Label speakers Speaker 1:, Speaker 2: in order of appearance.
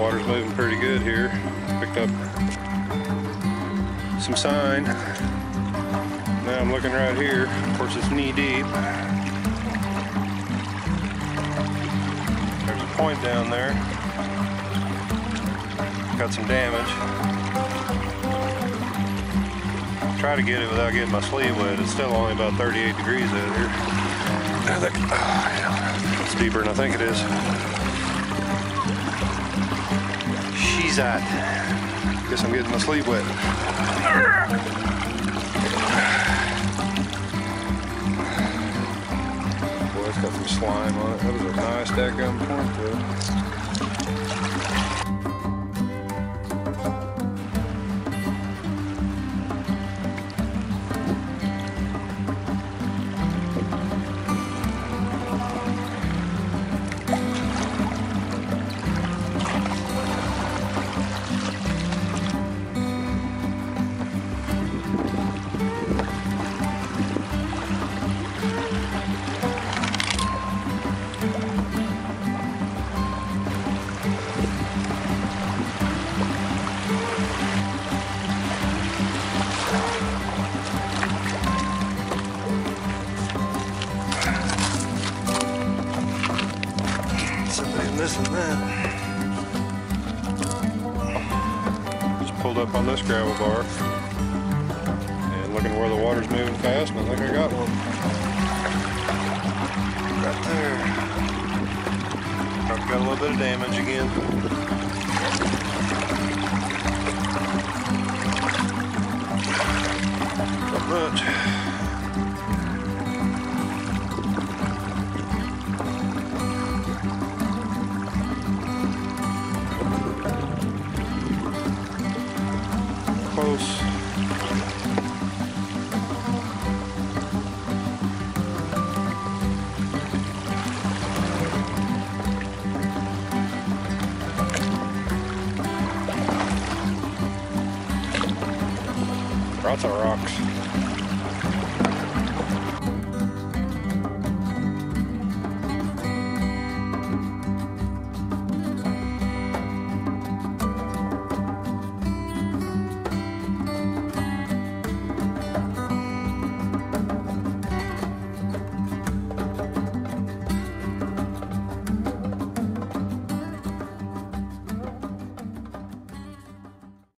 Speaker 1: Water's moving pretty good here. Picked up some sign. Now I'm looking right here. Of course, it's knee deep. There's a point down there. Got some damage. Try to get it without getting my sleeve wet. It's still only about 38 degrees out here. Think, oh, yeah. It's deeper than I think it is. She's at. Guess I'm getting my sleeve wet. Boy, it's got some slime on it. That was a nice daggum point though. Missing that. Just pulled up on this gravel bar. And looking where the water's moving fast, and I think I got one. Right there. Probably got a little bit of damage again. Lots of rocks.